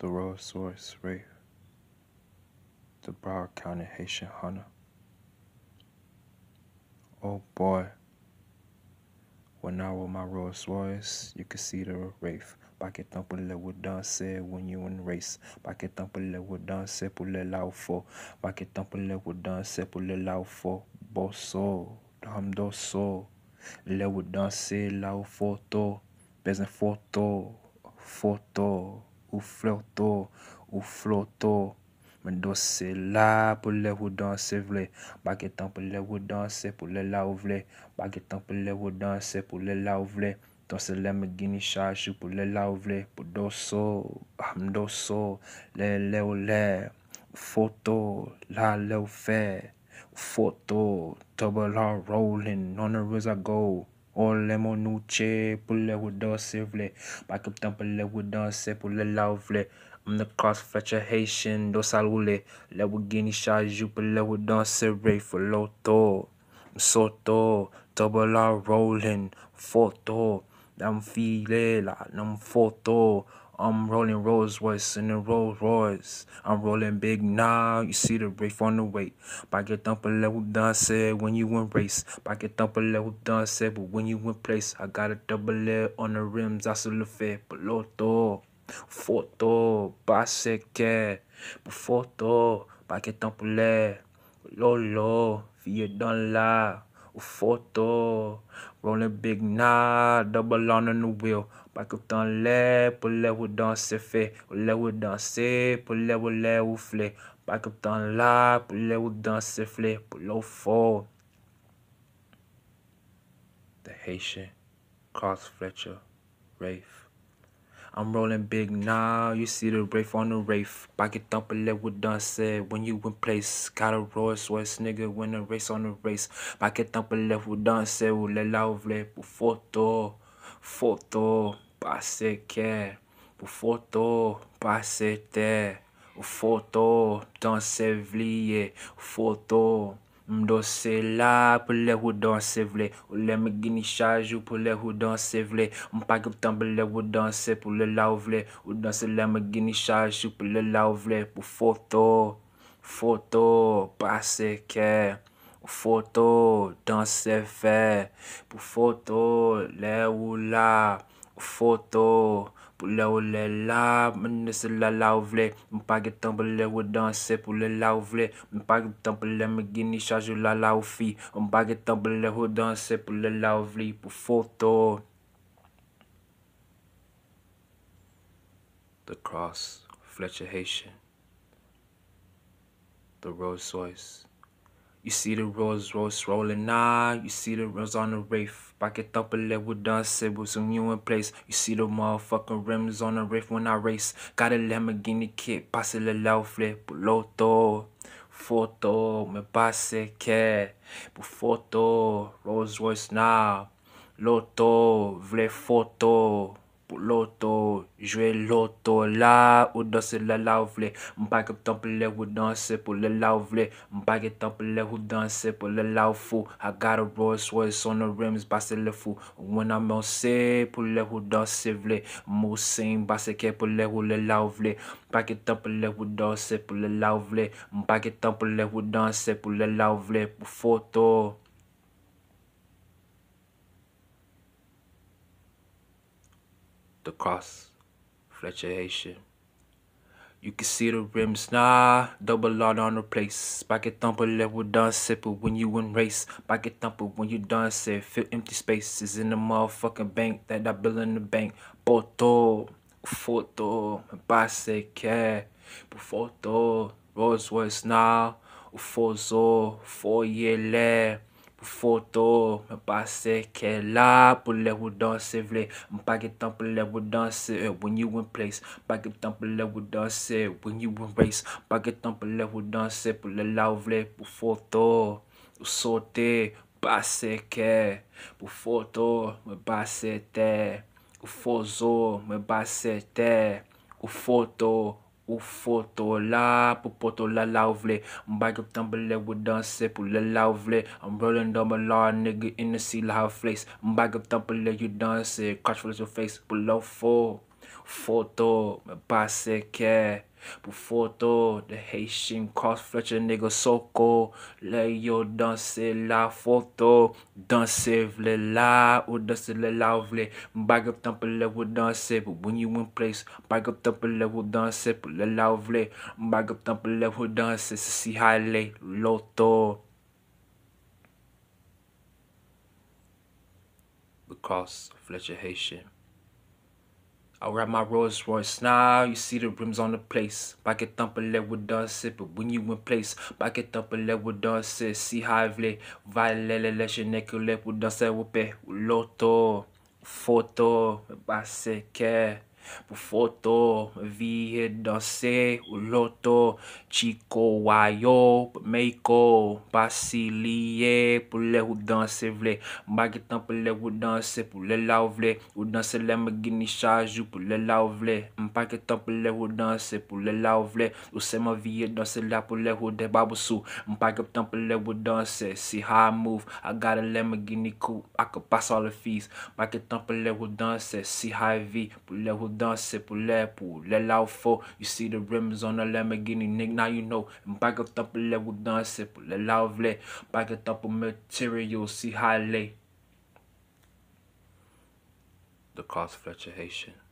the Rolls Royce Wraith, the Broward County Haitian Hunter. Oh boy, when I with my Rolls Royce, you could see the Wraith. Back it up le would dance when you in race. Back it up le would dance pour le lao fo. Back it up le would dance pour le. Bosso, dam dosso. Le would dance lao foto. Besoin photo, photo. ou flirto, ou floto. Men dosè la pou lè ou danse vle, bagè tan pou lè ou danse pou lè la ou vle, bagè tan pou lè ou danse pou lè la ou vle, dosè lè mè gini chajou pou lè la ou vle, pou doso, am doso, lè lè ou lè, foto, la lè ou fe, foto, double R rolling, on the roads I go, Ole mo nou che pou le ou danse vle Bagetan pou le ou danse pou le la ou I'm the cross Fletcher Haitian, do salule. Lamborghini charge pour le danse ray for loto. Soto, double R rolling, photo. I'm feeling like I'm photo. I'm rolling Rolls Royce in the Rolls Royce. I'm rolling big now. You see the Wraith on the way. Paquet up a level said when you in race. Paquet up a level said but when you in place, I got a double L on the rims. I still fit Piloto. Foto, pase que, foto, pa que tan poulet, lolo, fille dans la, photo, rolling big nah, double on the wheel, Back up tan le, pour le ou danser fait, ou le ou danser, pour le ou le ou flé, pa que tan la, pour le ou danser flé, pour le fort. The Haitian, Cross Fletcher, Rafe. I'm rolling big now. You see the Wraith on the Wraith. Back it up a level done said when you in place. Got a Rolls Royce nigga win a race on the race. Back it up a level done said ou le lauvle pour photo. Photo, passe que. Pour photo, passe te. Photo, danse vliye. Photo. Mdose la pou le ou danse vle. Ou le me gini chajou pou le ou danse vle. Mpa kip tan pou le ou danse pou le la ou vle. Ou danse le me gini chajou pou le la ou vle. Pou foto, foto, pase ke Pou foto, danse fe Pou foto, le ou la. Pou foto le ou le la, se la ou vle, ge le ou danse le la ou vle, ge gini charge la la ou fi, ge le ou danse le la ou vle. The cross, Fletcher Haitian, the Rolls Royce. You see the Rolls Royce rolling now, you see the rims on the Wraith. Back it up a level done said with some new in place. You see the motherfucking rims on the Wraith when I race. Got a Lamborghini kit, passe le lao flip, loto. Photo, me passe que, photo, Rolls Royce now. Loto, vle photo. loto, jwe loto la, ou danse la la ou vle, mpa ke temple ou danse pou la la ou vle, mpa ke temple ou danse pou la la ou fou, I got a Rolls Royce on the rims, basse le fou, when I'm on se, pou le ou danse vle, mousen basse ke pou le ou la la ou vle, mpa ke temple ou danse pou la la ou vle, mpa ke temple ou danse pou la la ou vle, pou foto, the cross, Fletcher Haitian. You can see the rims, nah, double lot on the place. Pocket thumper level done sipper when you in race. Pocket thumper when you done say fill empty spaces in the motherfucking bank that I build in the bank. Photo, base que, photo, Rolls Royce now, ufozo, four year left. pou foto, mwen pase ke la pou le wou danse vle, mwen pake tan pou le eh, wou danse, when you in place, pake tan pou le wou danse, when you in race, pake tan pou le wou danse, pou le la wou vle, pou foto, ou sote, pase ke, pou foto, mwen pase te, ou fozo, mwen pase te, ou foto, ou foto la pou poto la la ou vle. Mbag up tambele ou danse pou le la ou vle. I'm rolling down my law nigga in the sea la ou flex. Mbag up tambele you danse, catch for your face pou la ou fo. Foto, me pase ke. Photo, the Haitian cross Fletcher nigga soko. Le yo danser la photo. Danser vle la, ou danser le la vle. Bag up temple le ou danser, but when you in place. Bag up temple le ou pour le la vle. Bag up temple le ou danser, si high loto. Because Fletcher Haitian. I ride my Rolls Royce. Now, you see the rims on the place. Back it thump a level dance but when you in place, back it thump a level dance see how vle, valele leshe neko level dance wupe, loto, photo, basse ke. pou foto, vie, danse, ou loto, chiko wayo, meiko, pasiliye, pou le ou danse vle, magitan pou le ou danse, pou le la ou vle, ou danse le magini chajou, pou le la ou vle, mpakitan pou le ou danse, pou le la ou vle, ou seman vie, danse la pou le ou debabousu, mpakitan pou le ou danse, si high move, I gotta let magini cool, I could pass all the fees, mpakitan pou le ou danse, si high V, pou le ou danse, danser pour les pour les la faux. You see the rims on the Lamborghini, nigga, now you know. Back up top les ou danser pour les la vle. Back up top material, see how I lay. The cross Fletcher Haitian.